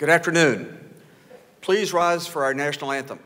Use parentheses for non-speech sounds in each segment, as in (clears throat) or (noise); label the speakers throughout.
Speaker 1: Good afternoon. Please rise for our national anthem.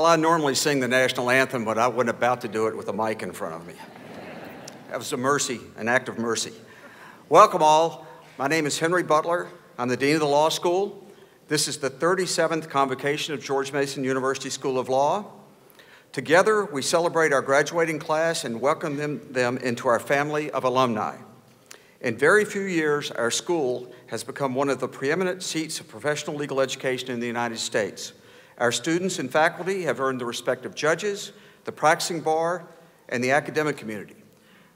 Speaker 1: Well, I normally sing the national anthem, but I wasn't about to do it with a mic in front of me. That was a mercy, an act of mercy. Welcome all. My name is Henry Butler. I'm the Dean of the Law School. This is the 37th convocation of George Mason University School of Law. Together, we celebrate our graduating class and welcome them, them into our family of alumni. In very few years, our school has become one of the preeminent seats of professional legal education in the United States. Our students and faculty have earned the respect of judges, the practicing bar, and the academic community.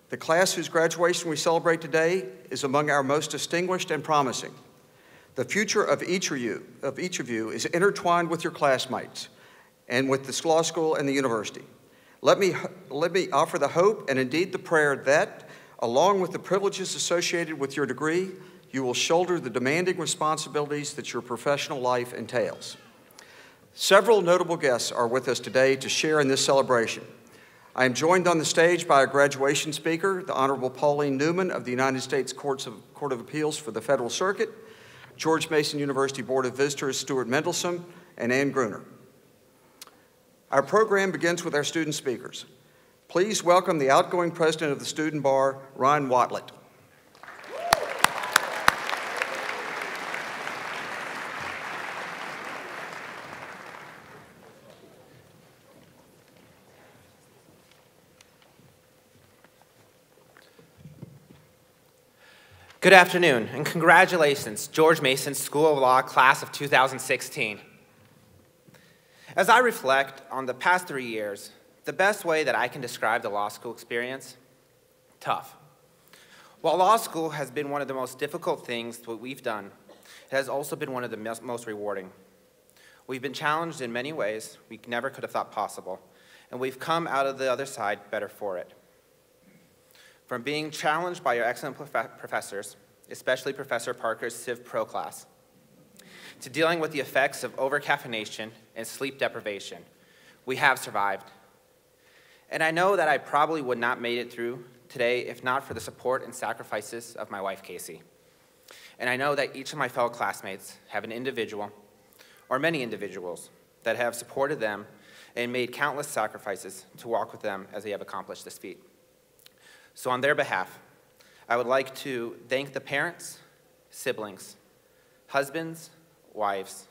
Speaker 1: The class whose graduation we celebrate today is among our most distinguished and promising. The future of each of you, of each of you is intertwined with your classmates and with the law school and the university. Let me, let me offer the hope and indeed the prayer that, along with the privileges associated with your degree, you will shoulder the demanding responsibilities that your professional life entails. Several notable guests are with us today to share in this celebration. I am joined on the stage by a graduation speaker, the Honorable Pauline Newman of the United States Courts of, Court of Appeals for the Federal Circuit, George Mason University Board of Visitors Stuart Mendelsohn, and Ann Gruner. Our program begins with our student speakers. Please welcome the outgoing president of the Student Bar, Ryan Watlett.
Speaker 2: Good afternoon, and congratulations, George Mason School of Law Class of 2016. As I reflect on the past three years, the best way that I can describe the law school experience, tough. While law school has been one of the most difficult things that we've done, it has also been one of the most rewarding. We've been challenged in many ways we never could have thought possible, and we've come out of the other side better for it. From being challenged by your excellent prof professors, especially Professor Parker's Civ Pro class, to dealing with the effects of overcaffeination and sleep deprivation, we have survived. And I know that I probably would not made it through today if not for the support and sacrifices of my wife, Casey. And I know that each of my fellow classmates have an individual, or many individuals, that have supported them and made countless sacrifices to walk with them as they have accomplished this feat. So on their behalf, I would like to thank the parents, siblings, husbands, wives,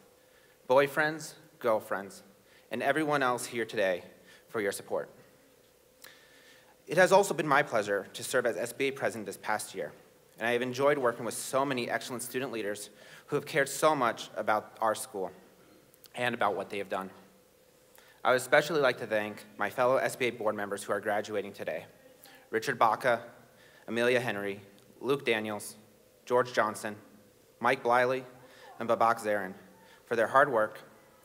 Speaker 2: boyfriends, girlfriends, and everyone else here today for your support. It has also been my pleasure to serve as SBA president this past year, and I have enjoyed working with so many excellent student leaders who have cared so much about our school and about what they have done. I would especially like to thank my fellow SBA board members who are graduating today. Richard Baca, Amelia Henry, Luke Daniels, George Johnson, Mike Bliley, and Babak Zarin for their hard work,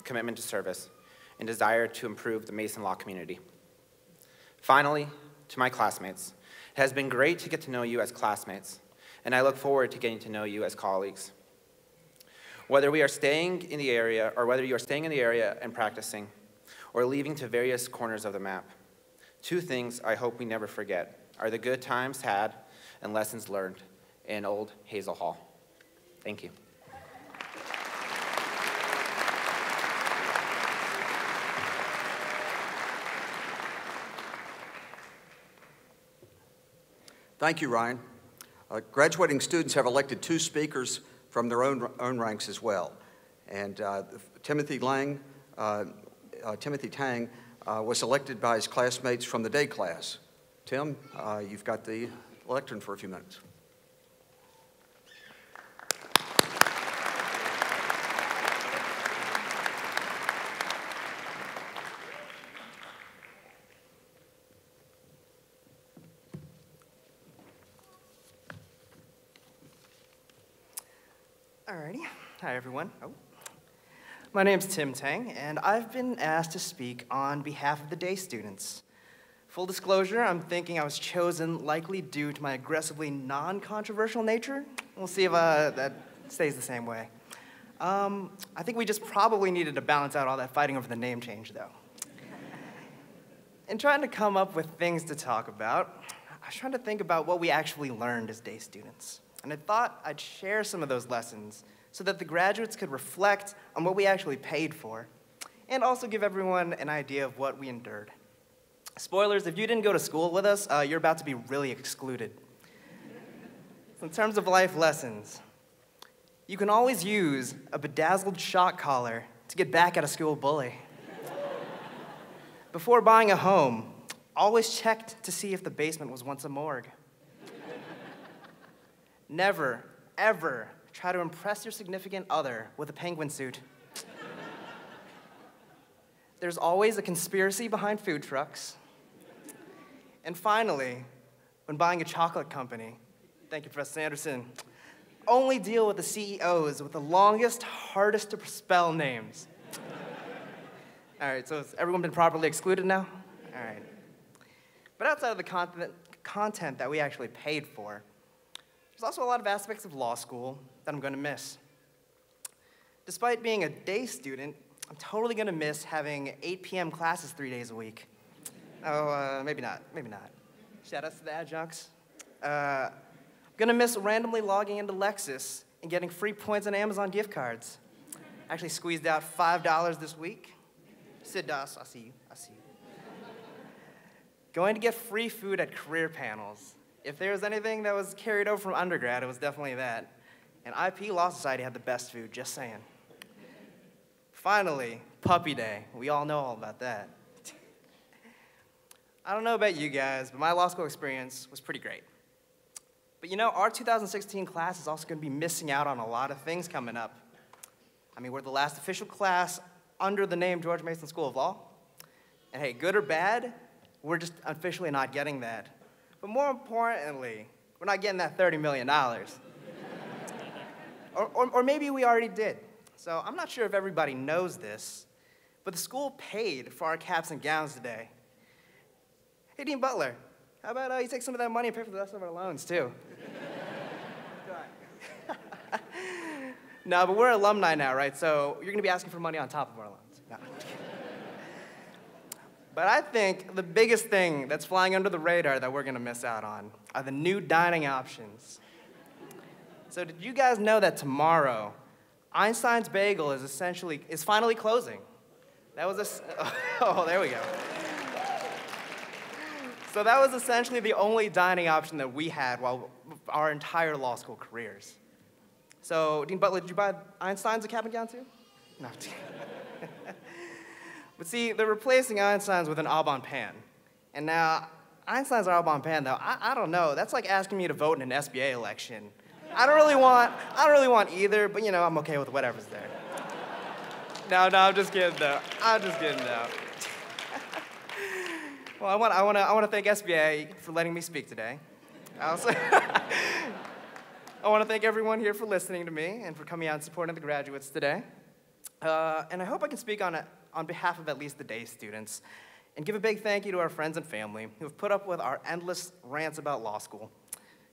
Speaker 2: commitment to service, and desire to improve the Mason Law community. Finally, to my classmates, it has been great to get to know you as classmates, and I look forward to getting to know you as colleagues. Whether we are staying in the area, or whether you are staying in the area and practicing, or leaving to various corners of the map, Two things I hope we never forget are the good times had and lessons learned in Old Hazel Hall. Thank you.
Speaker 1: Thank you, Ryan. Uh, graduating students have elected two speakers from their own, own ranks as well. And uh, Timothy Lang, uh, uh Timothy Tang, uh, was elected by his classmates from the day class. Tim, uh, you've got the lectern for a few minutes.
Speaker 3: Alrighty. Hi, everyone. Oh. My name's Tim Tang, and I've been asked to speak on behalf of the day students. Full disclosure, I'm thinking I was chosen likely due to my aggressively non-controversial nature. We'll see if uh, that stays the same way. Um, I think we just probably needed to balance out all that fighting over the name change, though. In trying to come up with things to talk about, I was trying to think about what we actually learned as day students. And I thought I'd share some of those lessons so that the graduates could reflect on what we actually paid for and also give everyone an idea of what we endured. Spoilers, if you didn't go to school with us, uh, you're about to be really excluded. In terms of life lessons, you can always use a bedazzled shock collar to get back at a school bully. Before buying a home, always check to see if the basement was once a morgue. Never, ever try to impress your significant other with a penguin suit. There's always a conspiracy behind food trucks. And finally, when buying a chocolate company, thank you, Professor Sanderson, only deal with the CEOs with the longest, hardest to spell names. (laughs) All right, so has everyone been properly excluded now? All right. But outside of the content, content that we actually paid for, there's also a lot of aspects of law school that I'm going to miss. Despite being a day student, I'm totally going to miss having 8 p.m. classes three days a week. Oh, uh, maybe not, maybe not. Shout outs to the adjuncts. Uh, to miss randomly logging into Lexis and getting free points on Amazon gift cards. Actually squeezed out $5 this week. Sid Das, I see you, I see you. Going to get free food at career panels if there was anything that was carried over from undergrad, it was definitely that. And IP Law Society had the best food, just saying. Finally, Puppy Day. We all know all about that. I don't know about you guys, but my law school experience was pretty great. But you know, our 2016 class is also going to be missing out on a lot of things coming up. I mean, we're the last official class under the name George Mason School of Law. And hey, good or bad, we're just officially not getting that. But more importantly, we're not getting that $30 million. or, or, or maybe we already did. So I'm not sure if everybody knows this, but the school paid for our caps and gowns today. Hey, Dean Butler, how about uh, you take some of that money and pay for the rest of our loans, too? (laughs) no, but we're alumni now, right? So you're going to be asking for money on top of our loans. No. (laughs) But I think the biggest thing that's flying under the radar that we're gonna miss out on are the new dining options. So did you guys know that tomorrow, Einstein's Bagel is essentially, is finally closing? That was a, (laughs) oh, there we go. So that was essentially the only dining option that we had while our entire law school careers. So, Dean Butler, did you buy Einstein's a cap and gown too? No. (laughs) But see, they're replacing Einstein's with an Au pan. And now, Einstein's Au Bon Pain, though, I, I don't know. That's like asking me to vote in an SBA election. I don't really want, I don't really want either, but you know, I'm okay with whatever's there. no, no, I'm just kidding though. I'm just kidding though. Well, I want, I want to, I want to thank SBA for letting me speak today. I also, (laughs) I want to thank everyone here for listening to me and for coming out and supporting the graduates today. Uh, and I hope I can speak on it on behalf of at least the day students and give a big thank you to our friends and family who have put up with our endless rants about law school,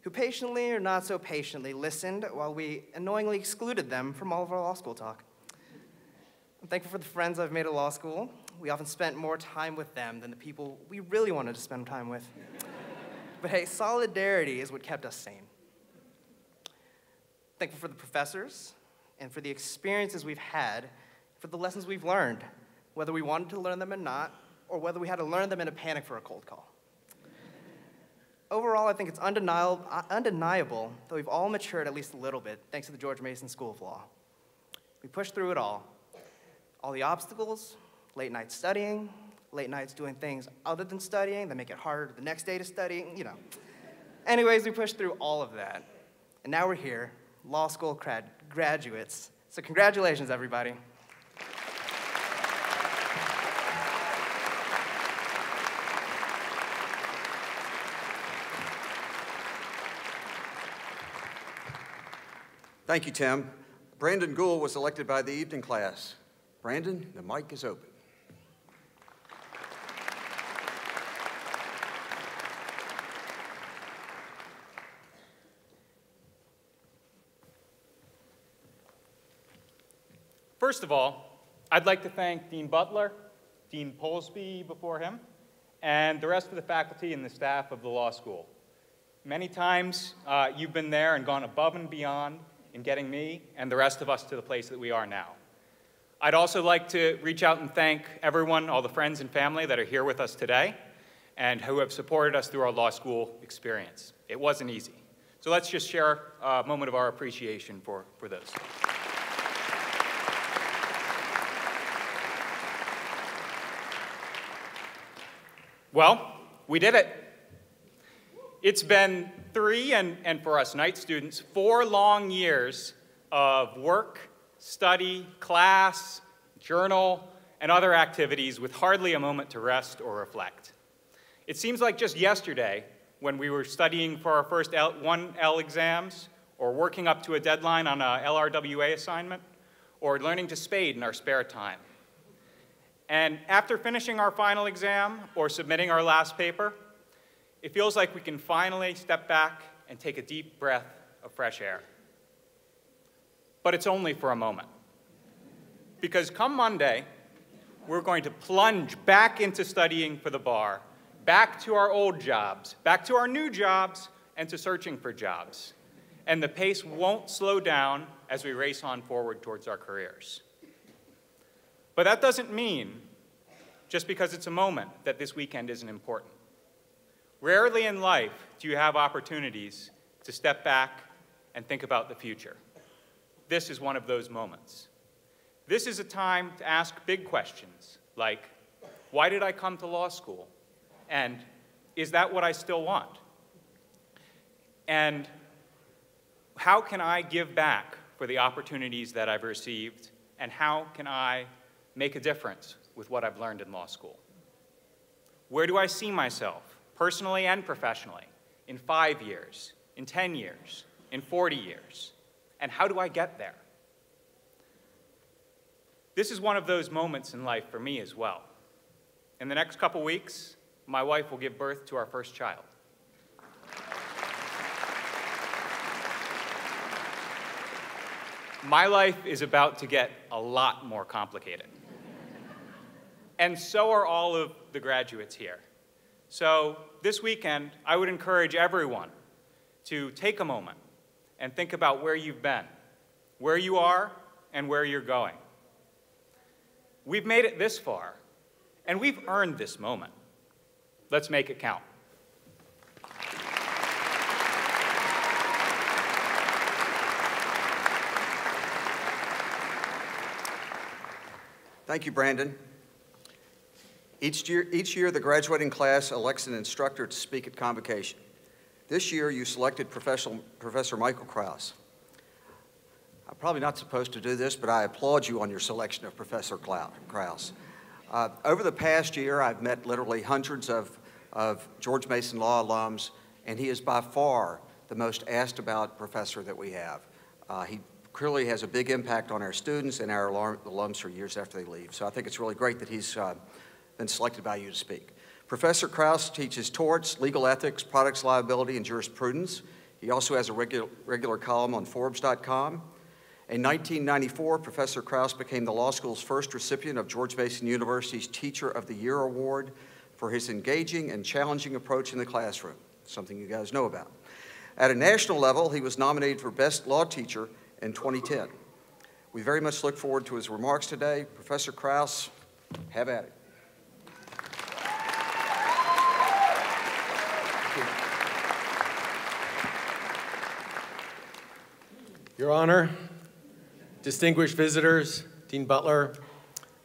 Speaker 3: who patiently or not so patiently listened while we annoyingly excluded them from all of our law school talk. I'm thankful for the friends I've made at law school, we often spent more time with them than the people we really wanted to spend time with. but hey, solidarity is what kept us sane. Thankful for the professors and for the experiences we've had, for the lessons we've learned, whether we wanted to learn them or not, or whether we had to learn them in a panic for a cold call. Overall, I think it's undeniable, undeniable that we've all matured at least a little bit thanks to the George Mason School of Law. We pushed through it all. All the obstacles, late night studying, late nights doing things other than studying that make it harder the next day to study, you know. Anyways, we pushed through all of that. And now we're here, law school grad- graduates. So, congratulations, everybody.
Speaker 1: Thank you, Tim. Brandon Gould was elected by the evening class. Brandon, the mic is open.
Speaker 4: First of all, I'd like to thank Dean Butler, Dean Polsby before him, and the rest of the faculty and the staff of the law school. Many times uh, you've been there and gone above and beyond in getting me and the rest of us to the place that we are now. I'd also like to reach out and thank everyone, all the friends and family that are here with us today and who have supported us through our law school experience. It wasn't easy. So let's just share a moment of our appreciation for, for those. Well, we did it. It's been three, and, and for us night students, four long years of work, study, class, journal, and other activities with hardly a moment to rest or reflect. It seems like just yesterday when we were studying for our first L, 1L exams, or working up to a deadline on a LRWA assignment, or learning to spade in our spare time. And after finishing our final exam or submitting our last paper, it feels like we can finally step back and take a deep breath of fresh air. But it's only for a moment. Because come Monday, we're going to plunge back into studying for the bar, back to our old jobs, back to our new jobs, and to searching for jobs. And the pace won't slow down as we race on forward towards our careers. But that doesn't mean, just because it's a moment, that this weekend isn't important. Rarely in life do you have opportunities to step back and think about the future. This is one of those moments. This is a time to ask big questions like, why did I come to law school? And is that what I still want? And how can I give back for the opportunities that I've received? And how can I make a difference with what I've learned in law school? Where do I see myself personally and professionally, in five years, in 10 years, in 40 years? And how do I get there? This is one of those moments in life for me as well. In the next couple weeks, my wife will give birth to our first child. My life is about to get a lot more complicated. And so are all of the graduates here. So this weekend, I would encourage everyone to take a moment and think about where you've been, where you are, and where you're going. We've made it this far, and we've earned this moment. Let's make it count.
Speaker 1: Thank you, Brandon. Each year, each year, the graduating class elects an instructor to speak at convocation. This year, you selected Professor Michael Krauss. I'm probably not supposed to do this, but I applaud you on your selection of Professor Krauss. Uh, over the past year, I've met literally hundreds of, of George Mason Law alums, and he is by far the most asked about professor that we have. Uh, he clearly has a big impact on our students and our alums for years after they leave. So I think it's really great that he's uh, been selected by you to speak. Professor Krauss teaches torts, legal ethics, products liability, and jurisprudence. He also has a regular, regular column on Forbes.com. In 1994, Professor Krauss became the law school's first recipient of George Mason University's Teacher of the Year Award for his engaging and challenging approach in the classroom, something you guys know about. At a national level, he was nominated for Best Law Teacher in 2010. We very much look forward to his remarks today. Professor Krauss, have at it.
Speaker 5: Your Honor, distinguished visitors, Dean Butler,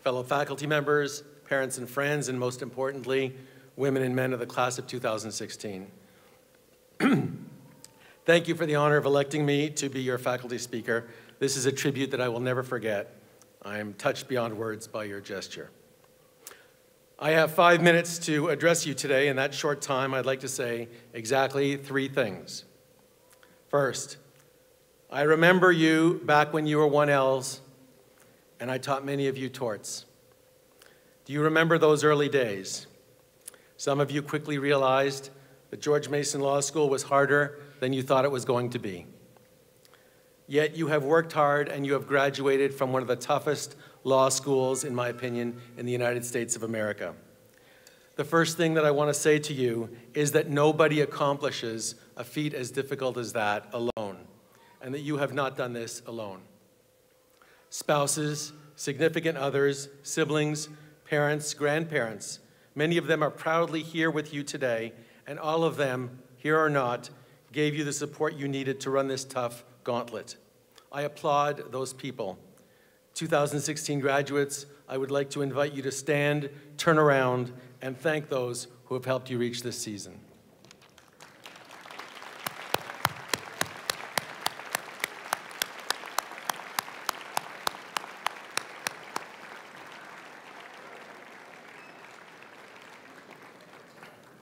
Speaker 5: fellow faculty members, parents and friends, and most importantly, women and men of the class of 2016. (clears throat) Thank you for the honor of electing me to be your faculty speaker. This is a tribute that I will never forget. I am touched beyond words by your gesture. I have five minutes to address you today. In that short time, I'd like to say exactly three things. First, I remember you back when you were 1Ls, and I taught many of you torts. Do you remember those early days? Some of you quickly realized that George Mason Law School was harder than you thought it was going to be. Yet you have worked hard and you have graduated from one of the toughest law schools, in my opinion, in the United States of America. The first thing that I want to say to you is that nobody accomplishes a feat as difficult as that alone and that you have not done this alone. Spouses, significant others, siblings, parents, grandparents, many of them are proudly here with you today, and all of them, here or not, gave you the support you needed to run this tough gauntlet. I applaud those people. 2016 graduates, I would like to invite you to stand, turn around, and thank those who have helped you reach this season.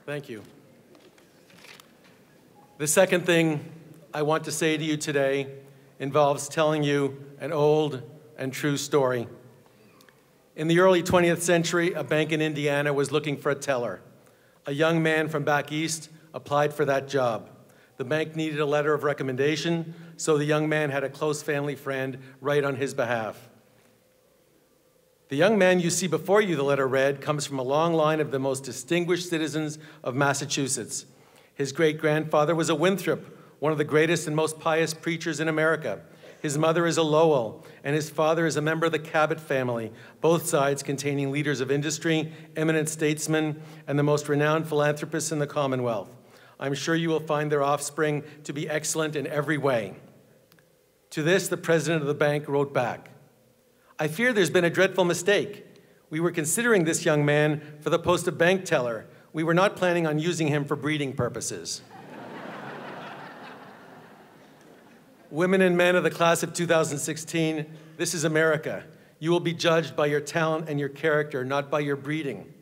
Speaker 5: Thank you. The second thing I want to say to you today involves telling you an old and true story. In the early 20th century, a bank in Indiana was looking for a teller. A young man from back east applied for that job. The bank needed a letter of recommendation, so the young man had a close family friend write on his behalf. The young man you see before you, the letter read, comes from a long line of the most distinguished citizens of Massachusetts. His great grandfather was a Winthrop, one of the greatest and most pious preachers in America. His mother is a Lowell, and his father is a member of the Cabot family, both sides containing leaders of industry, eminent statesmen, and the most renowned philanthropists in the Commonwealth. I'm sure you will find their offspring to be excellent in every way. To this, the president of the bank wrote back I fear there's been a dreadful mistake. We were considering this young man for the post of bank teller. We were not planning on using him for breeding purposes. Women and men of the class of 2016, this is America. You will be judged by your talent and your character, not by your breeding.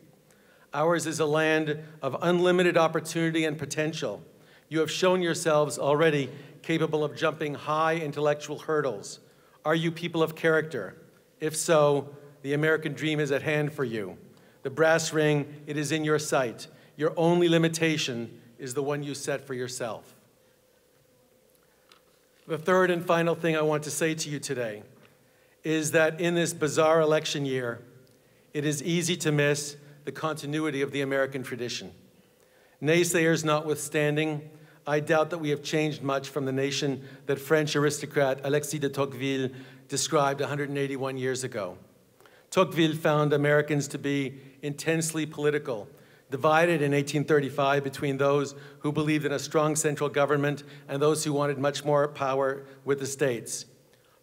Speaker 5: Ours is a land of unlimited opportunity and potential. You have shown yourselves already capable of jumping high intellectual hurdles. Are you people of character? If so, the American dream is at hand for you. The brass ring, it is in your sight. Your only limitation is the one you set for yourself. The third and final thing I want to say to you today is that in this bizarre election year, it is easy to miss the continuity of the American tradition. Naysayers notwithstanding, I doubt that we have changed much from the nation that French aristocrat Alexis de Tocqueville described 181 years ago. Tocqueville found Americans to be intensely political, divided in 1835 between those who believed in a strong central government and those who wanted much more power with the states.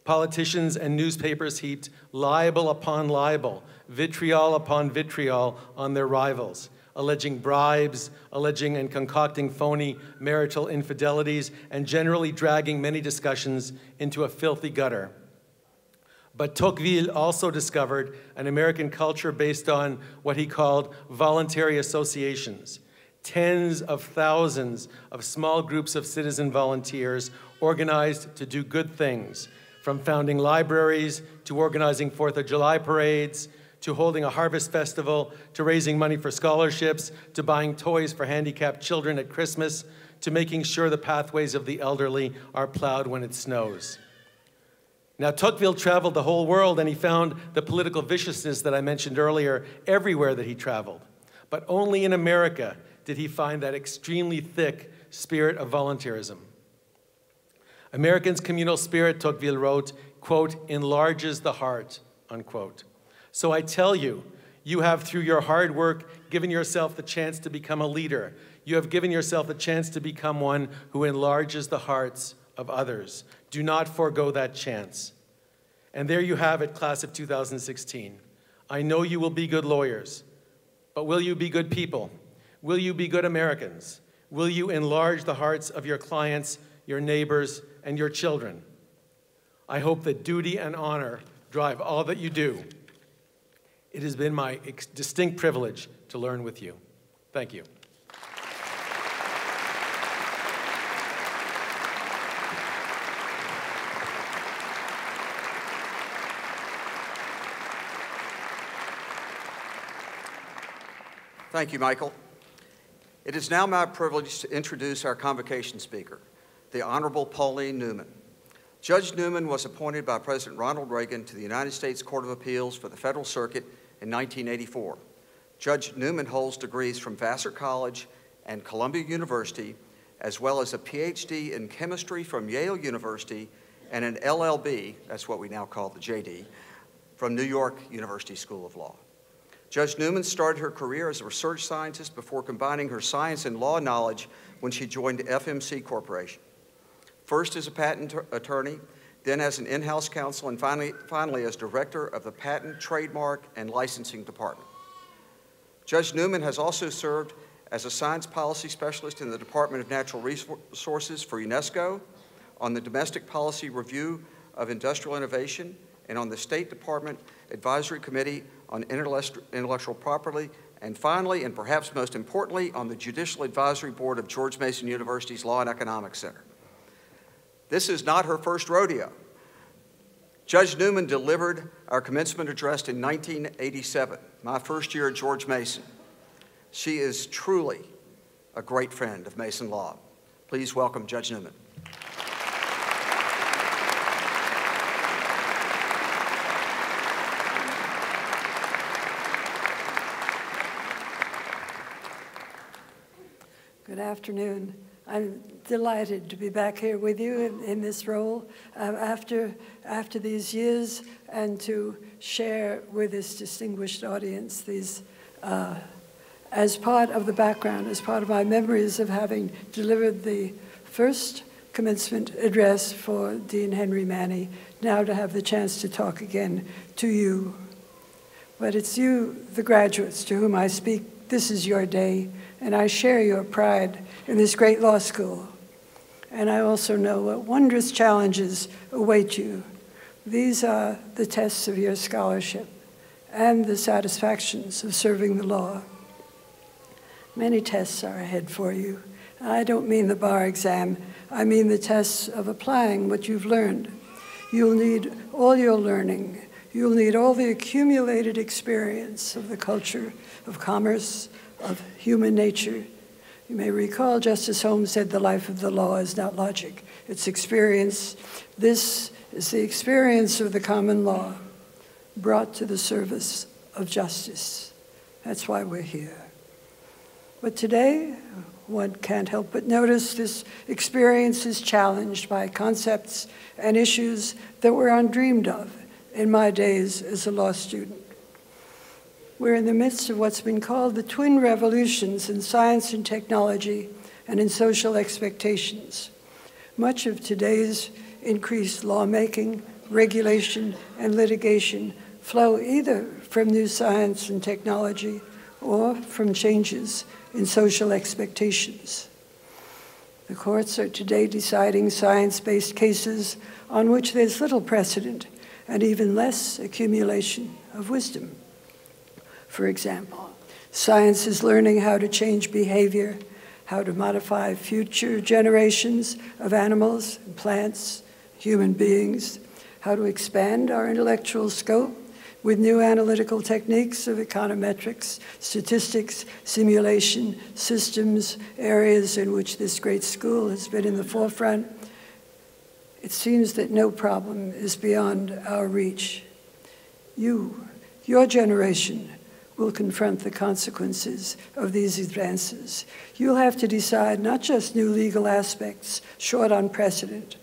Speaker 5: Politicians and newspapers heaped libel upon libel, vitriol upon vitriol on their rivals, alleging bribes, alleging and concocting phony marital infidelities, and generally dragging many discussions into a filthy gutter. But Tocqueville also discovered an American culture based on what he called voluntary associations. Tens of thousands of small groups of citizen volunteers organized to do good things, from founding libraries to organizing Fourth of July parades to holding a harvest festival to raising money for scholarships to buying toys for handicapped children at Christmas to making sure the pathways of the elderly are plowed when it snows. Now, Tocqueville traveled the whole world and he found the political viciousness that I mentioned earlier everywhere that he traveled. But only in America did he find that extremely thick spirit of volunteerism. Americans' communal spirit, Tocqueville wrote, quote, enlarges the heart, unquote. So I tell you, you have, through your hard work, given yourself the chance to become a leader. You have given yourself the chance to become one who enlarges the hearts of others. Do not forego that chance. And there you have it, class of 2016. I know you will be good lawyers, but will you be good people? Will you be good Americans? Will you enlarge the hearts of your clients, your neighbors, and your children? I hope that duty and honor drive all that you do. It has been my distinct privilege to learn with you. Thank you.
Speaker 1: Thank you, Michael. It is now my privilege to introduce our convocation speaker, the Honorable Pauline Newman. Judge Newman was appointed by President Ronald Reagan to the United States Court of Appeals for the Federal Circuit in 1984. Judge Newman holds degrees from Vassar College and Columbia University, as well as a PhD in chemistry from Yale University and an LLB, that's what we now call the JD, from New York University School of Law. Judge Newman started her career as a research scientist before combining her science and law knowledge when she joined FMC Corporation. First as a patent attorney, then as an in-house counsel, and finally, finally as director of the Patent, Trademark, and Licensing Department. Judge Newman has also served as a science policy specialist in the Department of Natural Resources for UNESCO, on the Domestic Policy Review of Industrial Innovation, and on the State Department Advisory Committee on intellectual property, and finally, and perhaps most importantly, on the Judicial Advisory Board of George Mason University's Law and Economics Center. This is not her first rodeo. Judge Newman delivered our commencement address in 1987, my first year at George Mason. She is truly a great friend of Mason Law. Please welcome Judge Newman.
Speaker 6: Good afternoon. I'm delighted to be back here with you in, in this role uh, after, after these years and to share with this distinguished audience these, uh, as part of the background, as part of my memories of having delivered the first commencement address for Dean Henry Manne, now to have the chance to talk again to you. But it's you, the graduates, to whom I speak. This is your day and I share your pride in this great law school. And I also know what wondrous challenges await you. These are the tests of your scholarship and the satisfactions of serving the law. Many tests are ahead for you. I don't mean the bar exam, I mean the tests of applying what you've learned. You'll need all your learning. You'll need all the accumulated experience of the culture of commerce, of human nature. You may recall Justice Holmes said the life of the law is not logic, it's experience. This is the experience of the common law brought to the service of justice. That's why we're here. But today, one can't help but notice this experience is challenged by concepts and issues that were undreamed of in my days as a law student. We're in the midst of what's been called the twin revolutions in science and technology and in social expectations. Much of today's increased lawmaking, regulation, and litigation flow either from new science and technology or from changes in social expectations. The courts are today deciding science based cases on which there's little precedent and even less accumulation of wisdom for example. Science is learning how to change behavior, how to modify future generations of animals, plants, human beings, how to expand our intellectual scope with new analytical techniques of econometrics, statistics, simulation, systems, areas in which this great school has been in the forefront. it seems that no problem is beyond our reach. You, your generation, will confront the consequences of these advances. You'll have to decide not just new legal aspects short on precedent.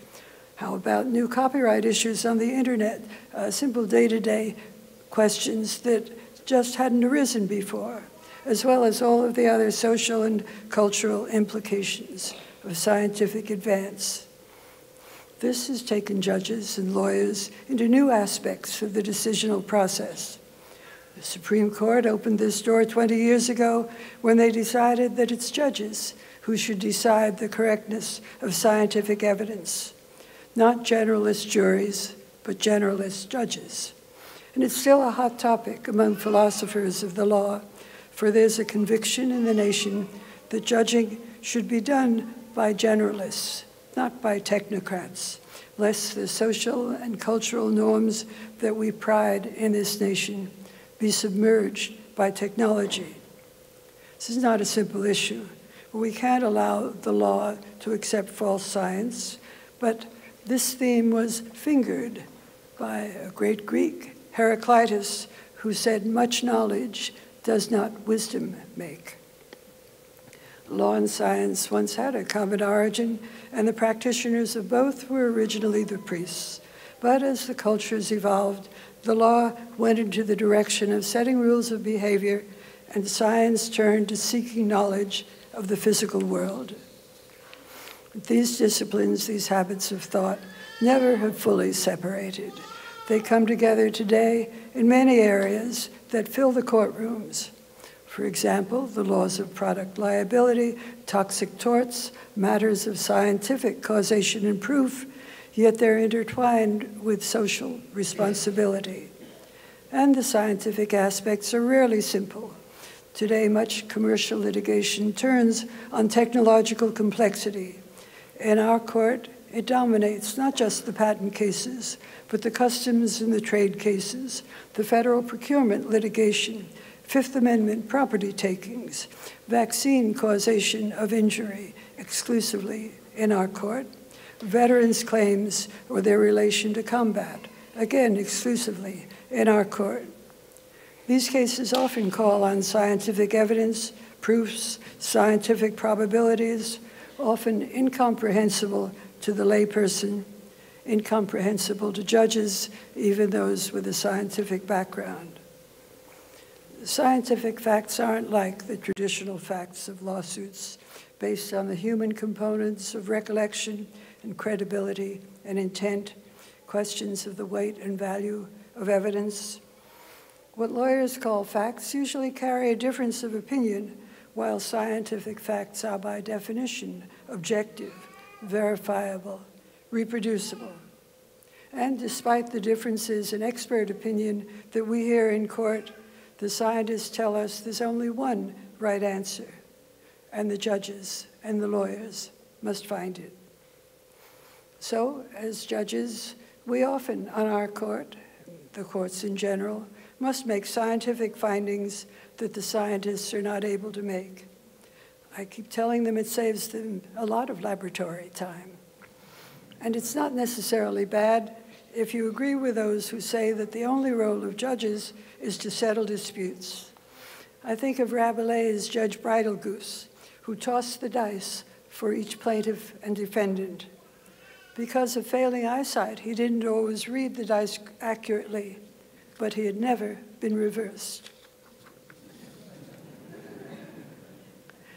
Speaker 6: How about new copyright issues on the internet? Uh, simple day to day questions that just hadn't arisen before, as well as all of the other social and cultural implications of scientific advance. This has taken judges and lawyers into new aspects of the decisional process. The Supreme Court opened this door 20 years ago when they decided that it's judges who should decide the correctness of scientific evidence, not generalist juries, but generalist judges. And it's still a hot topic among philosophers of the law, for there's a conviction in the nation that judging should be done by generalists, not by technocrats, lest the social and cultural norms that we pride in this nation be submerged by technology. This is not a simple issue. We can't allow the law to accept false science, but this theme was fingered by a great Greek, Heraclitus, who said, Much knowledge does not wisdom make. Law and science once had a common origin, and the practitioners of both were originally the priests. But as the cultures evolved, the law went into the direction of setting rules of behavior, and science turned to seeking knowledge of the physical world. These disciplines, these habits of thought, never have fully separated. They come together today in many areas that fill the courtrooms. For example, the laws of product liability, toxic torts, matters of scientific causation and proof, yet they're intertwined with social responsibility. And the scientific aspects are rarely simple. Today, much commercial litigation turns on technological complexity. In our court, it dominates not just the patent cases, but the customs and the trade cases, the federal procurement litigation, Fifth Amendment property takings, vaccine causation of injury exclusively in our court, veterans' claims or their relation to combat, again, exclusively in our court. These cases often call on scientific evidence, proofs, scientific probabilities, often incomprehensible to the layperson, incomprehensible to judges, even those with a scientific background. Scientific facts aren't like the traditional facts of lawsuits based on the human components of recollection and credibility and intent, questions of the weight and value of evidence. What lawyers call facts usually carry a difference of opinion, while scientific facts are by definition objective, verifiable, reproducible. And despite the differences in expert opinion that we hear in court, the scientists tell us there's only one right answer, and the judges and the lawyers must find it. So, as judges, we often, on our court, the courts in general, must make scientific findings that the scientists are not able to make. I keep telling them it saves them a lot of laboratory time. And it's not necessarily bad if you agree with those who say that the only role of judges is to settle disputes. I think of Rabelais' Judge Bridlegoose, who tossed the dice for each plaintiff and defendant. Because of failing eyesight, he didn't always read the dice accurately, but he had never been reversed.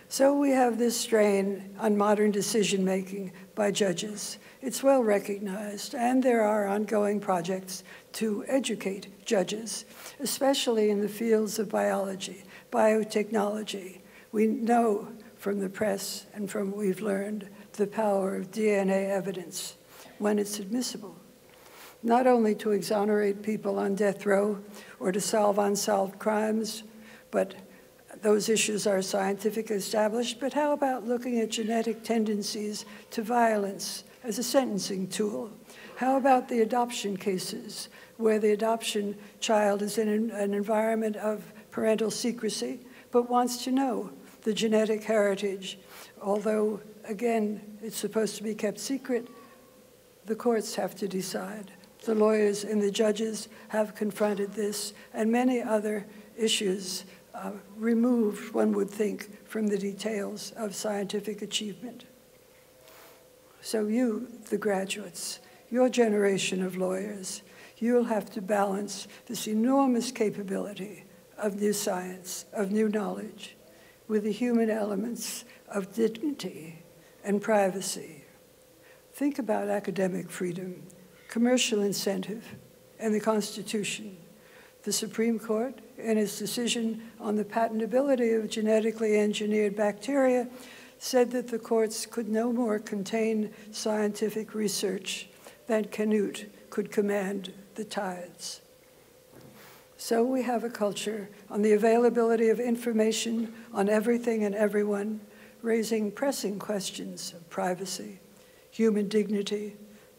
Speaker 6: So we have this strain on modern decision making by judges. It's well recognized, and there are ongoing projects to educate judges, especially in the fields of biology, biotechnology. We know from the press and from what we've learned the power of DNA evidence when it's admissible, not only to exonerate people on death row or to solve unsolved crimes, but those issues are scientifically established, but how about looking at genetic tendencies to violence as a sentencing tool? How about the adoption cases where the adoption child is in an, environment of parental secrecy but wants to know the genetic heritage, although again, it's supposed to be kept secret. The courts have to decide. The lawyers and the judges have confronted this and many other issues uh, removed, one would think, from the details of scientific achievement. So, you, the graduates, your generation of lawyers, you'll have to balance this enormous capability of new science, of new knowledge, with the human elements of dignity and privacy. Think about academic freedom, commercial incentive, and the Constitution. The Supreme Court, in its decision on the patentability of genetically engineered bacteria, said that the courts could no more contain scientific research than Canute could command the tides. So we have a culture on the availability of information on everything and everyone, raising pressing questions of privacy, human dignity,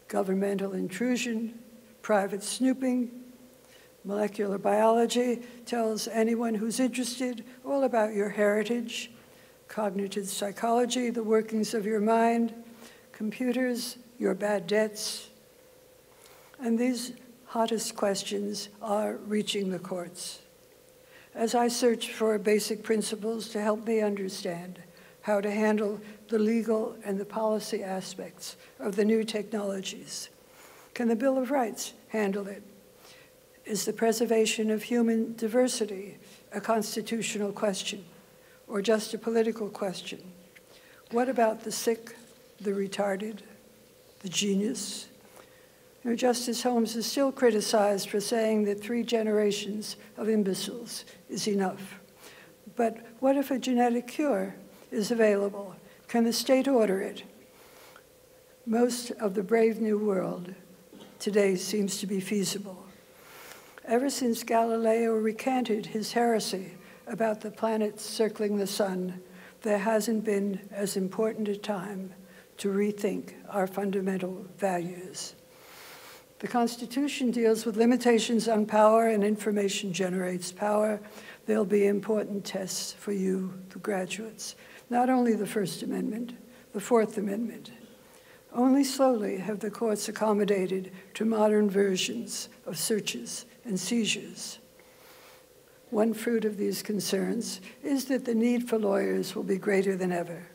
Speaker 6: governmental intrusion, private snooping. Molecular biology tells anyone who's interested all about your heritage, cognitive psychology, the workings of your mind, computers, your bad debts. And these hottest questions are reaching the courts. As I search for basic principles to help me understand how to handle the legal and the policy aspects of the new technologies, can the Bill of Rights handle it? Is the preservation of human diversity a constitutional question or just a political question? What about the sick, the retarded, the genius, you know, Justice Holmes is still criticized for saying that three generations of imbeciles is enough. But what if a genetic cure is available? Can the state order it? Most of the brave new world today seems to be feasible. Ever since Galileo recanted his heresy about the planets circling the sun, there hasn't been as important a time to rethink our fundamental values. The Constitution deals with limitations on power, and information generates power. There'll be important tests for you, the graduates. Not only the First Amendment, the Fourth Amendment. Only slowly have the courts accommodated to modern versions of searches and seizures. One fruit of these concerns is that the need for lawyers will be greater than ever.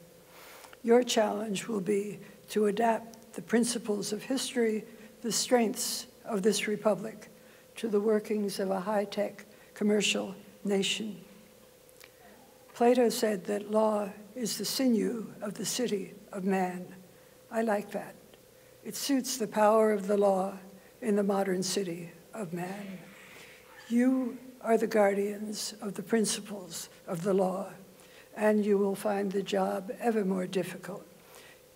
Speaker 6: Your challenge will be to adapt the principles of history the strengths of this republic to the workings of a high tech commercial nation. Plato said that law is the sinew of the city of man. I like that. It suits the power of the law in the modern city of man. You are the guardians of the principles of the law, and you will find the job ever more difficult.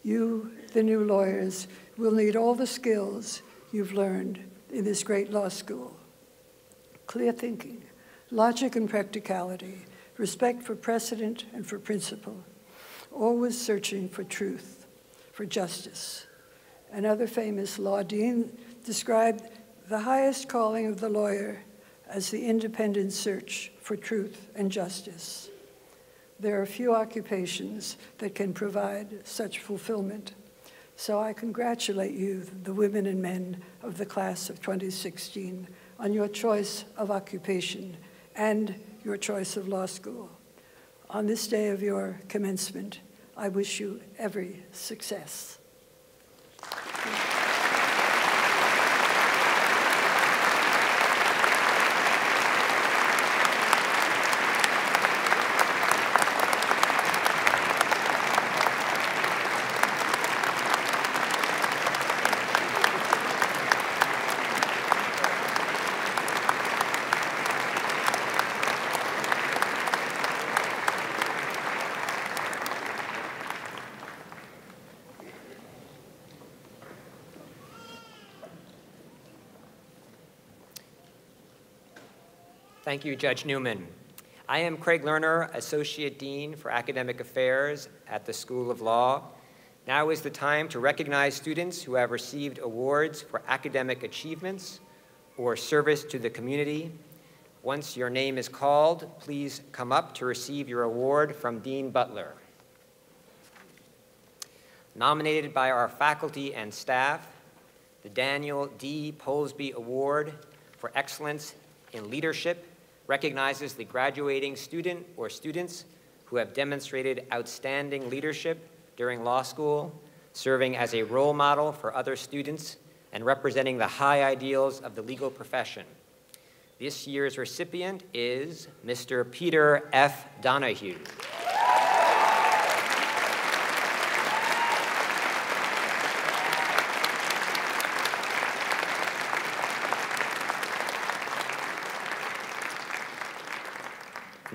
Speaker 6: You, the new lawyers, will need all the skills you've learned in this great law school. Clear thinking, logic and practicality, respect for precedent and for principle, always searching for truth, for justice. Another famous law dean described the highest calling of the lawyer as the independent search for truth and justice. There are few occupations that can provide such fulfillment. So I congratulate you, the women and men of the class of 2016, on your choice of occupation and your choice of law school. On this day of your commencement, I wish you every success.
Speaker 7: Thank you, Judge Newman. I am Craig Lerner, Associate Dean for Academic Affairs at the School of Law. Now is the time to recognize students who have received awards for academic achievements or service to the community. Once your name is called, please come up to receive your award from Dean Butler. Nominated by our faculty and staff, the Daniel D. Polsby Award for Excellence in Leadership recognizes the graduating student or students who have demonstrated outstanding leadership during law school, serving as a role model for other students, and representing the high ideals of the legal profession. This year's recipient is Mr. Peter F. Donahue.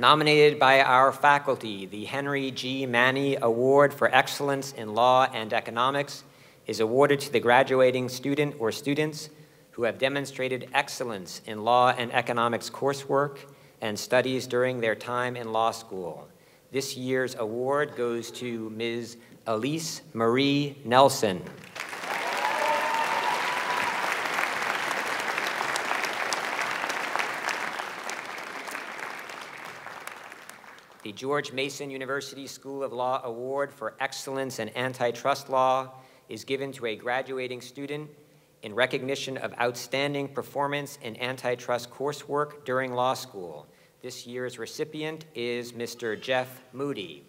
Speaker 7: Nominated by our faculty, the Henry G. Manne Award for Excellence in Law and Economics is awarded to the graduating student or students who have demonstrated excellence in law and economics coursework and studies during their time in law school. This year's award goes to Ms. Elise Marie Nelson. The George Mason University School of Law Award for Excellence in Antitrust Law is given to a graduating student in recognition of outstanding performance in antitrust coursework during law school. This year's recipient is Mr. Jeff Moody.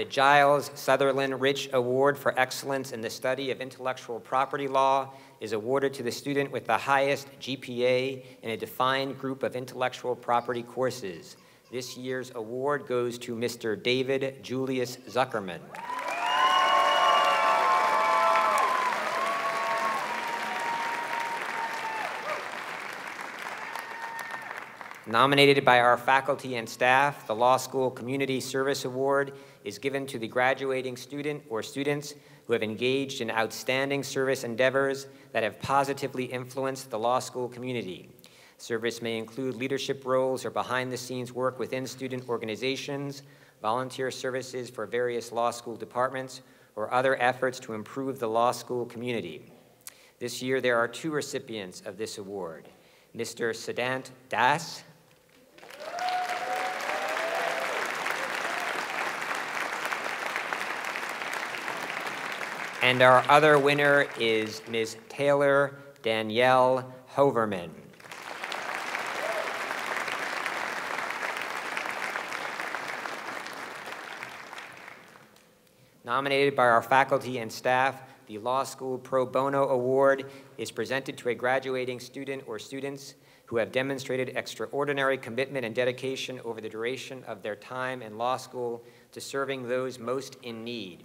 Speaker 7: The Giles Sutherland Rich Award for Excellence in the Study of Intellectual Property Law is awarded to the student with the highest GPA in a defined group of intellectual property courses. This year's award goes to Mr. David Julius Zuckerman. Nominated by our faculty and staff, the Law School Community Service Award is given to the graduating student or students who have engaged in outstanding service endeavors that have positively influenced the law school community. Service may include leadership roles or behind-the-scenes work within student organizations, volunteer services for various law school departments, or other efforts to improve the law school community. This year, there are two recipients of this award. Mr. Siddhant Das And our other winner is Ms. Taylor Danielle Hoverman. Nominated by our faculty and staff, the Law School Pro Bono Award is presented to a graduating student or students who have demonstrated extraordinary commitment and dedication over the duration of their time in law school to serving those most in need.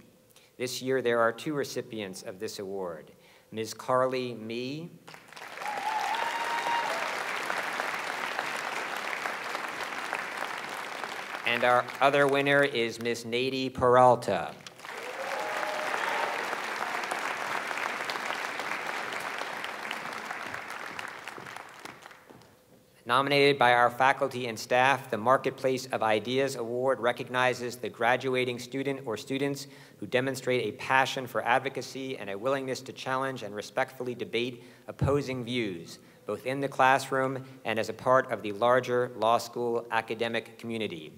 Speaker 7: This year, there are two recipients of this award Ms. Carly Mee. And our other winner is Ms. Nady Peralta. Nominated by our faculty and staff, the Marketplace of Ideas Award recognizes the graduating student or students who demonstrate a passion for advocacy and a willingness to challenge and respectfully debate opposing views, both in the classroom and as a part of the larger law school academic community.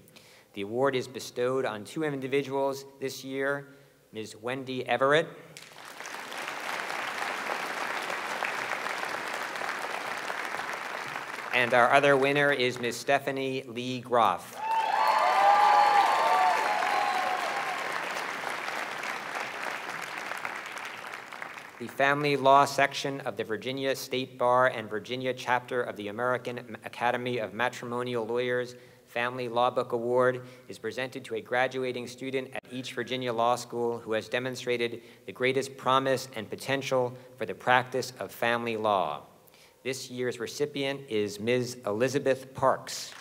Speaker 7: The award is bestowed on two individuals this year, Ms. Wendy Everett, And our other winner is Ms. Stephanie Lee Groff. The Family Law section of the Virginia State Bar and Virginia chapter of the American Academy of Matrimonial Lawyers Family Law Book Award is presented to a graduating student at each Virginia law school who has demonstrated the greatest promise and potential for the practice of family law. This year's recipient is Ms. Elizabeth Parks.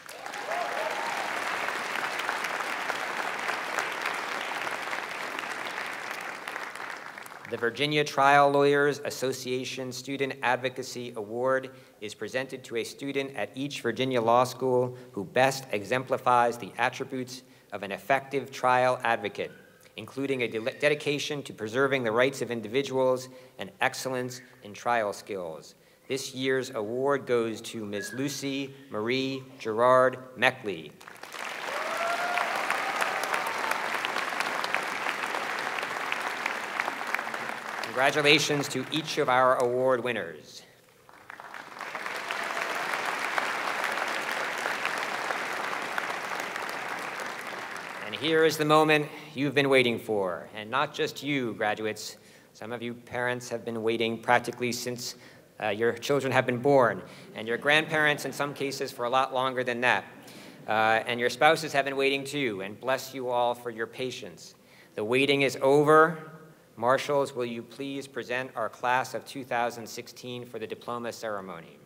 Speaker 7: The Virginia Trial Lawyers Association Student Advocacy Award is presented to a student at each Virginia law school who best exemplifies the attributes of an effective trial advocate, including a de dedication to preserving the rights of individuals and excellence in trial skills. This year's award goes to Ms. Lucy Marie Gerard Meckley. Congratulations to each of our award winners. And here is the moment you've been waiting for, and not just you, graduates. Some of you parents have been waiting practically since uh, your children have been born, and your grandparents, in some cases, for a lot longer than that. Uh, and your spouses have been waiting too, and bless you all for your patience. The waiting is over. Marshals, will you please present our class of 2016 for the diploma ceremony?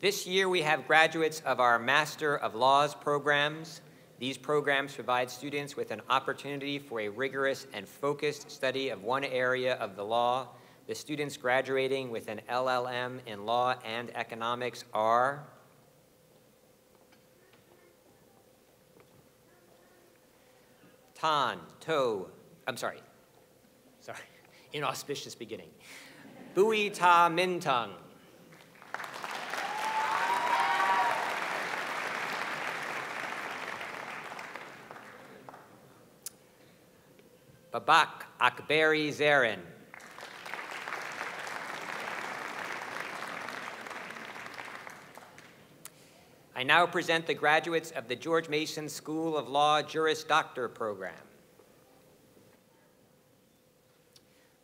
Speaker 7: This year we have graduates of our Master of Laws programs. These programs provide students with an opportunity for a rigorous and focused study of one area of the law. The students graduating with an LLM in law and economics are Tan, To, I'm sorry, sorry, (laughs) inauspicious beginning. Bui Ta Mintung. Babak Akbari Zarin. I now present the graduates of the George Mason School of Law Juris Doctor program.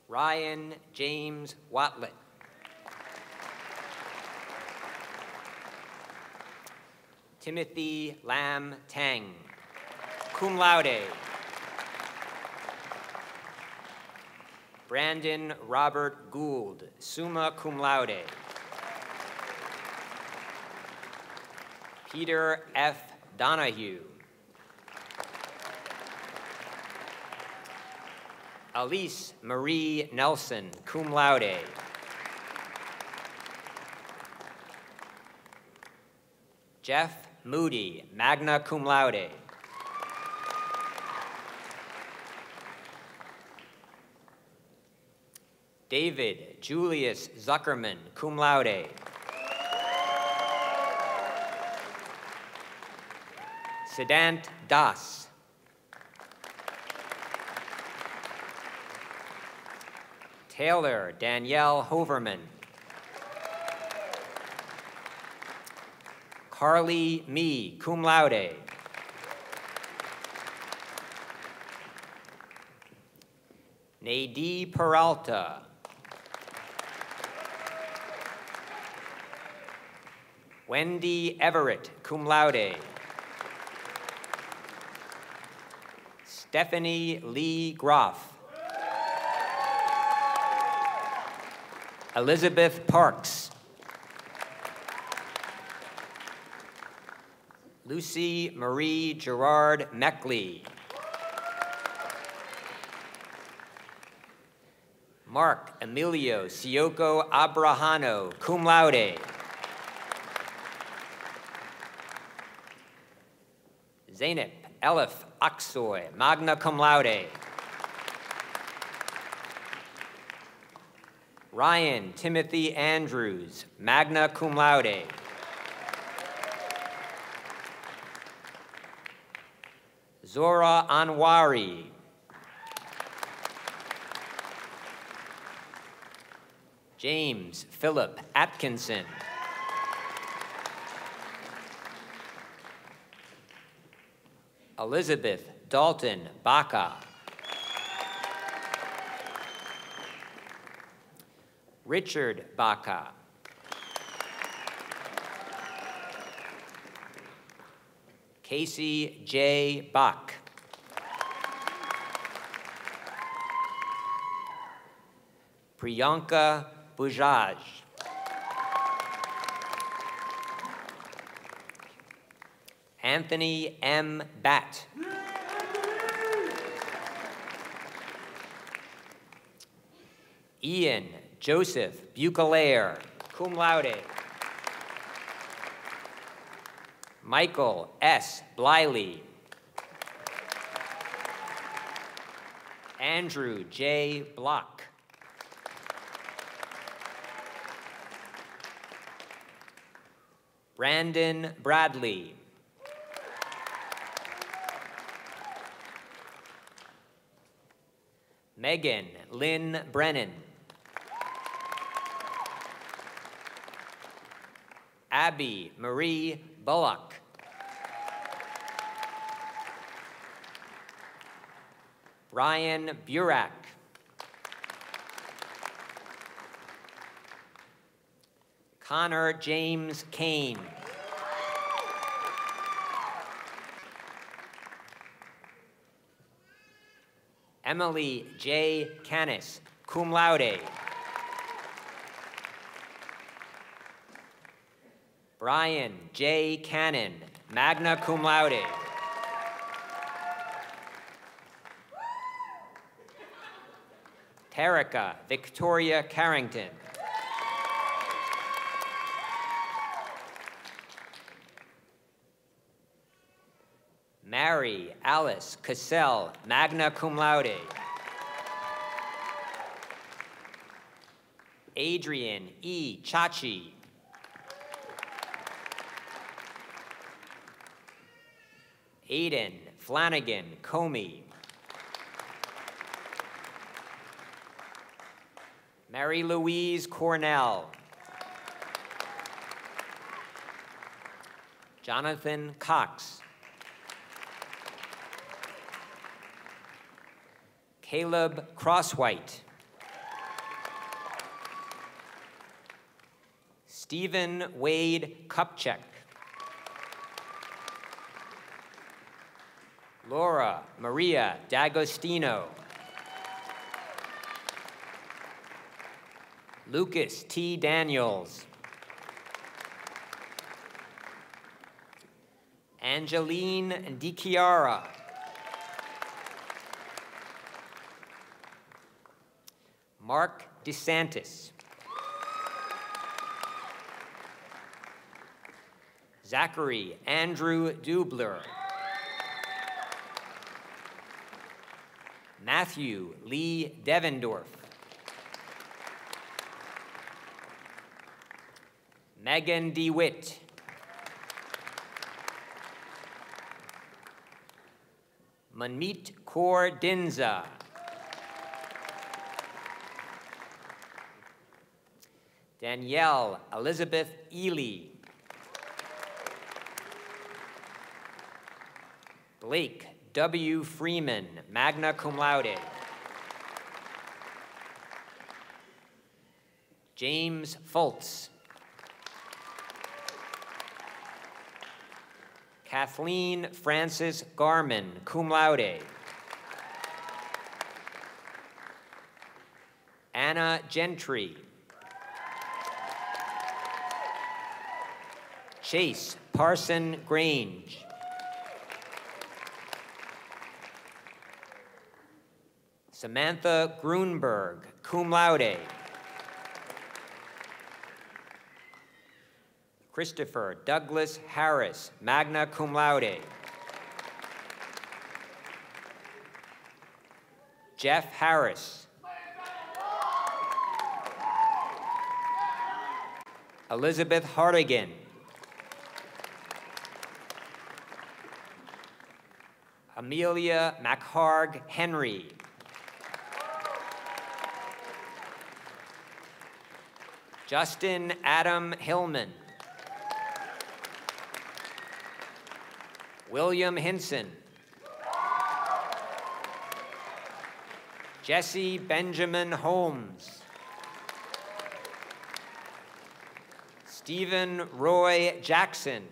Speaker 7: Ryan James Watlett. Timothy Lam Tang, cum laude. Brandon Robert Gould, summa cum laude. Peter F. Donahue. Elise Marie Nelson, cum laude. Jeff Moody, magna cum laude. David Julius Zuckerman, cum laude. Siddhant Das. Taylor Danielle Hoverman. Carly Me, cum laude. Nadie Peralta. Wendy Everett, cum laude. Stephanie Lee Groff. Elizabeth Parks. Lucy Marie Gerard Meckley. Mark Emilio Sioko Abrahano, cum laude. Zainab Elif Aksoy, magna cum laude. Ryan Timothy Andrews, magna cum laude. Zora Anwari. James Philip Atkinson. Elizabeth Dalton Baca. Richard Baca. Casey J. Bach. Priyanka Bujaj. Anthony M. Batt. Ian Joseph Bucalaire, cum laude. Michael S. Bliley. Andrew J. Block. Brandon Bradley. Megan Lynn Brennan. Abby Marie Bullock. Ryan Burak. Connor James Kane. Emily J. Canis, cum laude. Brian J. Cannon, magna cum laude. Tarika Victoria Carrington. Alice Cassell, magna cum laude. Adrian E. Chachi. Aiden Flanagan Comey. Mary Louise Cornell. Jonathan Cox. Caleb Crosswhite. Stephen Wade Kupchak. Laura Maria D'Agostino. Lucas T. Daniels. Angeline DiChiara. Mark DeSantis. Zachary Andrew Dubler. Matthew Lee Devendorf. Megan DeWitt. Manmeet Kaur Dinza. Danielle Elizabeth Ely. Blake W. Freeman, magna cum laude. James Fultz. Kathleen Frances Garman, cum laude. Anna Gentry. Chase Parson Grange. Samantha Grunberg, cum laude. Christopher Douglas Harris, magna cum laude. Jeff Harris. Elizabeth Hartigan. Amelia MacHarg Henry. Justin Adam Hillman. William Hinson. Jesse Benjamin Holmes. Stephen Roy Jackson.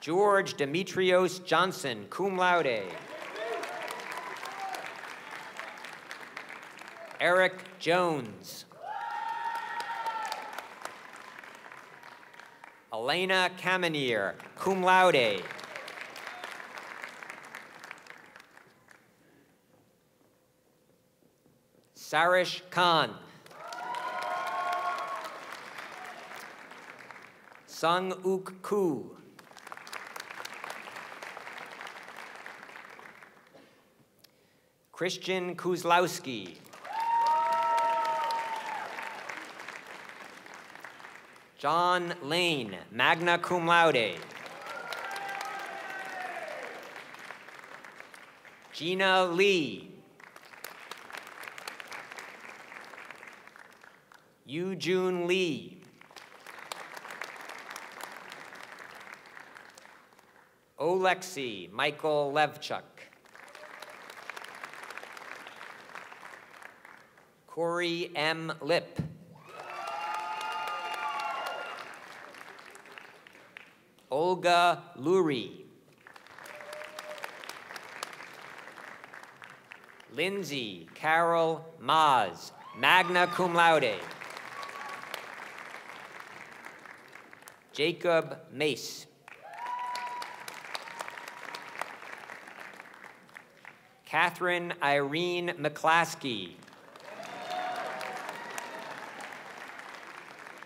Speaker 7: George Demetrios Johnson, cum laude. Eric Jones. Elena Kamenier, cum laude. Sarish Khan. Sung Uk Koo. Christian Kuzlowski. John Lane, magna cum laude. Gina Lee. Yu Jun Lee. Olexi Michael Levchuk. Corey M. Lip. Olga Lurie. Lindsay Carol Maz, magna cum laude. Jacob Mace. Catherine Irene McClaskey.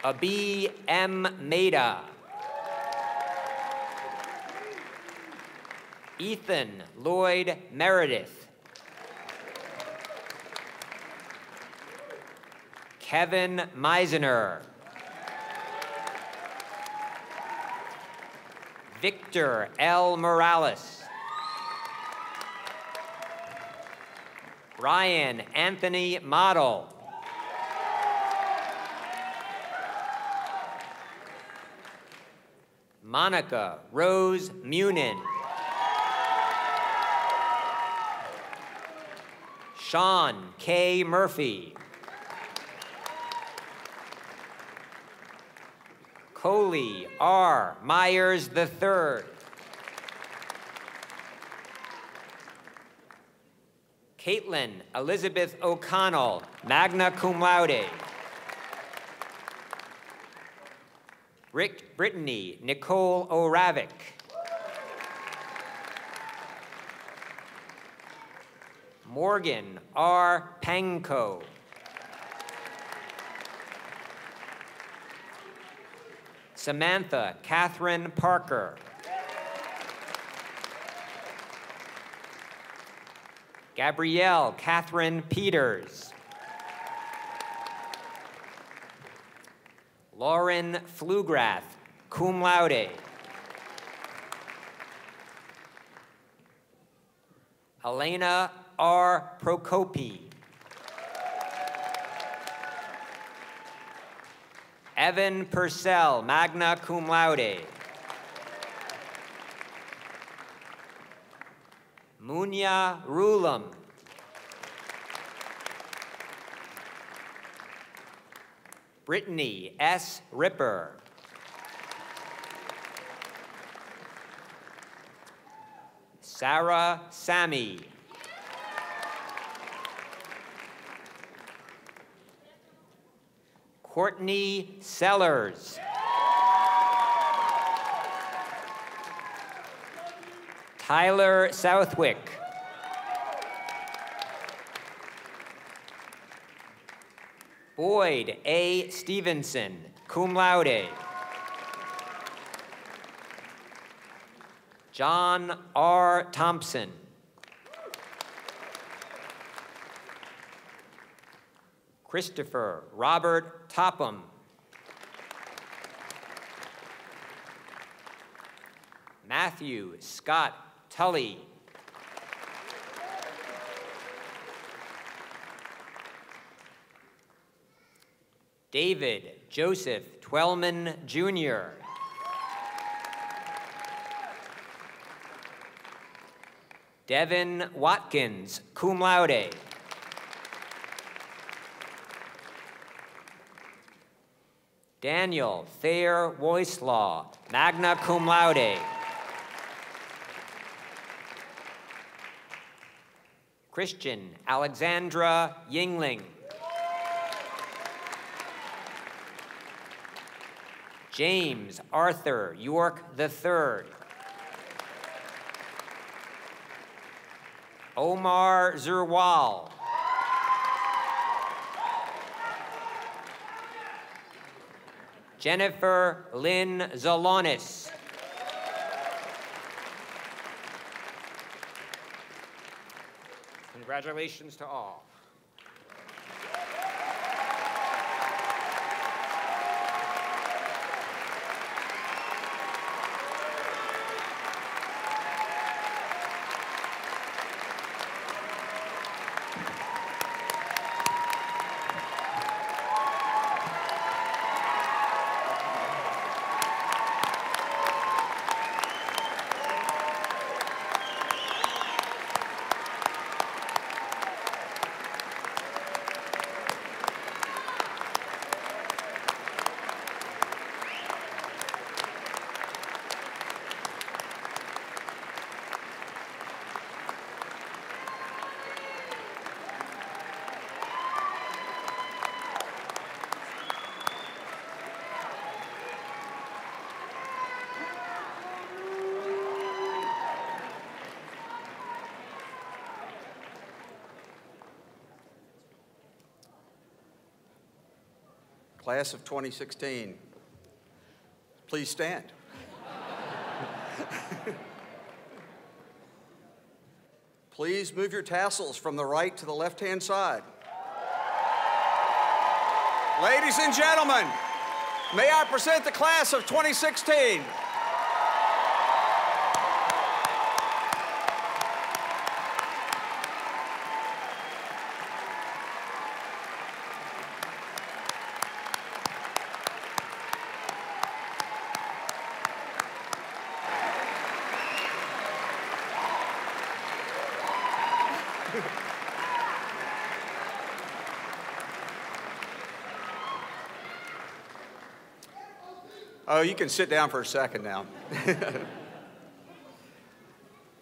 Speaker 7: Uh, Abi M. Maida. Ethan Lloyd Meredith. Kevin Meisner. Victor L. Morales. Ryan Anthony Model. Monica Rose Munin. Sean K. Murphy. Coley R. Myers III. Caitlin Elizabeth O'Connell, magna cum laude. Rick Brittany Nicole O'Ravik. Morgan R. Panko. Samantha Catherine Parker. Gabrielle Catherine Peters. Lauren Flugrath, cum laude. Elena R. Prokopi. Evan Purcell, magna cum laude. Munya Rulam. Brittany S. Ripper. Sarah Sammy. Courtney Sellers. Tyler Southwick. Boyd A. Stevenson, cum laude. John R. Thompson. Christopher Robert Topham. Matthew Scott Tully. David Joseph Twelman Jr. Devin Watkins, cum laude. Daniel Thayer Woislaw, magna cum laude. Christian Alexandra Yingling. James Arthur York III. Omar Zerwal. Jennifer Lynn Zalonis. Congratulations to all.
Speaker 1: Class of 2016, please stand. please move your tassels from the right to the left-hand side. Ladies and gentlemen, may I present the class of 2016. Oh, you can sit down for a second now. (laughs)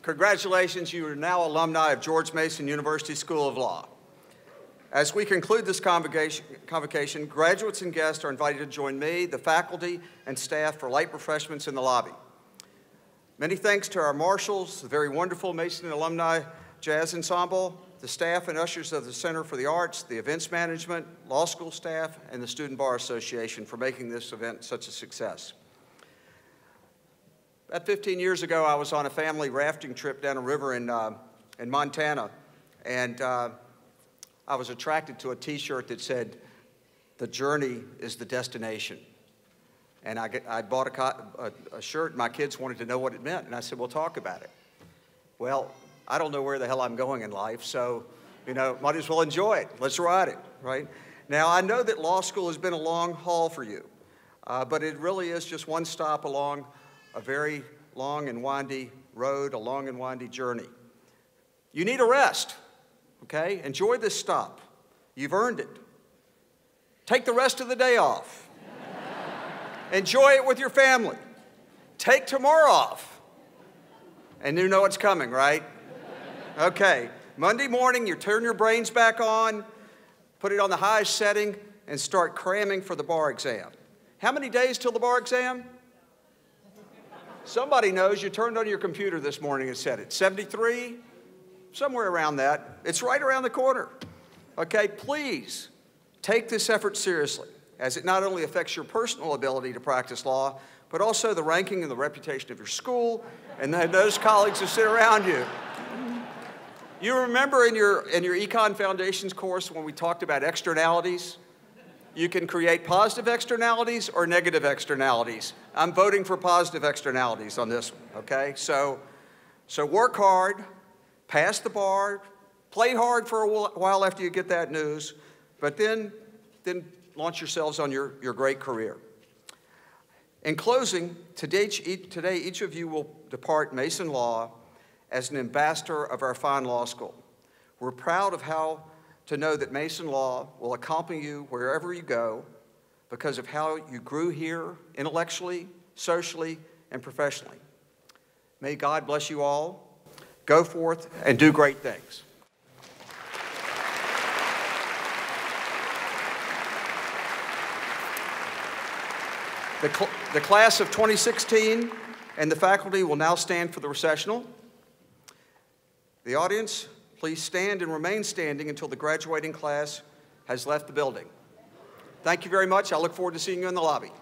Speaker 1: Congratulations, you are now alumni of George Mason University School of Law. As we conclude this convocation, convocation, graduates and guests are invited to join me, the faculty, and staff for light refreshments in the lobby. Many thanks to our marshals, the very wonderful Mason Alumni Jazz Ensemble, the staff and ushers of the Center for the Arts, the events management, law school staff, and the Student Bar Association for making this event such a success. About 15 years ago, I was on a family rafting trip down a river in, uh, in Montana, and uh, I was attracted to a t-shirt that said, the journey is the destination. And I, get, I bought a, a, a shirt, my kids wanted to know what it meant, and I said, well, talk about it. Well, I don't know where the hell I'm going in life, so, you know, might as well enjoy it. Let's ride it, right? Now, I know that law school has been a long haul for you, uh, but it really is just one stop along a very long and windy road, a long and windy journey. You need a rest, okay? Enjoy this stop. You've earned it. Take the rest of the day off. (laughs) Enjoy it with your family. Take tomorrow off. And you know what's coming, right? Okay, Monday morning, you turn your brains back on, put it on the highest setting, and start cramming for the bar exam. How many days till the bar exam? Somebody knows you turned on your computer this morning and said it. 73? Somewhere around that. It's right around the corner. Okay, please take this effort seriously, as it not only affects your personal ability to practice law, but also the ranking and the reputation of your school and those colleagues who sit around you. You remember in your, in your Econ Foundations course when we talked about externalities? You can create positive externalities or negative externalities. I'm voting for positive externalities on this one, okay? So, so work hard, pass the bar, play hard for a while after you get that news, but then, then launch yourselves on your, your great career. In closing, today, today each of you will depart Mason Law as an ambassador of our fine law school. We're proud of how to know that Mason Law will accompany you wherever you go because of how you grew here intellectually, socially, and professionally. May God bless you all. Go forth and do great things. The, cl the class of 2016 and the faculty will now stand for the recessional. The audience, please stand and remain standing until the graduating class has left the building. Thank you very much. I look forward to seeing you in the lobby.